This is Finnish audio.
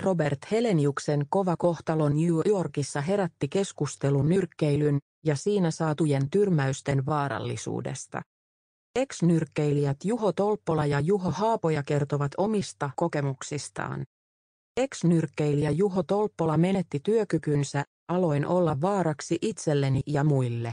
Robert Heleniuksen kova kohtalo New Yorkissa herätti keskustelun nyrkkeilyn ja siinä saatujen tyrmäysten vaarallisuudesta. Ex-nyrkkeilijät Juho Tolppola ja Juho Haapoja kertovat omista kokemuksistaan. Ex-nyrkkeilijä Juho Tolppola menetti työkykynsä, aloin olla vaaraksi itselleni ja muille.